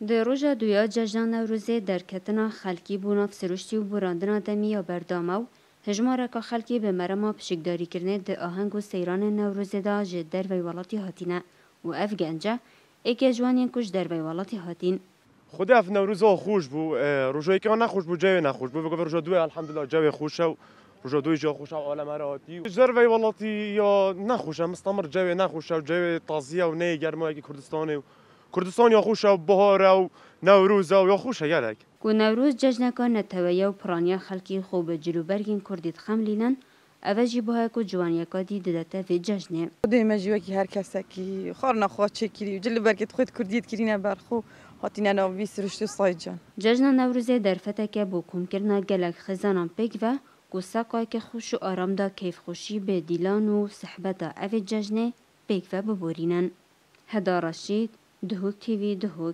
د روژا دویا جژن نوروزی در کتنا خلکی بونا سروشتی و براندنا دمیا بردامو هجمارا که خلکی به مرما پشکداری کرنه د آهنگ و سیران نوروزی دا جد در ویوالاتی هاتینه و اف گنجه ایک جوانین کش در ویوالاتی هاتین خود اف نوروز خوش بو روژایی که نخوش بو جای نخوش بو بگو روژا دوی الحمدلله جای خوش و روژا دوی جا خوش و عالم هراتی جروی ولاتی یا نخوش مستمر جای نخوش و جای تازیه و نه گرمه کردستانه و کوردستان یا خوش بهار او نوروز او یا خوش گلک کو نوروز جشنکا نتویا و پرانیا خلکی خوب جلوبرگین کردید خملینن اوه جی بها کو جوانیکا دی ددته وی جشنه خودی مجیو کی هر کس کی خار نخوا چکری جلوبرگت خود کردید کرینه برخو هاتینه ناوی سرشت سایجان جشن نوروز در فتکه بو کوم کرنا گلک خزانان پیک و قصه که که خوش و آرام دا کیف خوشی به دیلان و صحبت اوی ججنه پیک و ببورینن هدا رشید धोती विद धो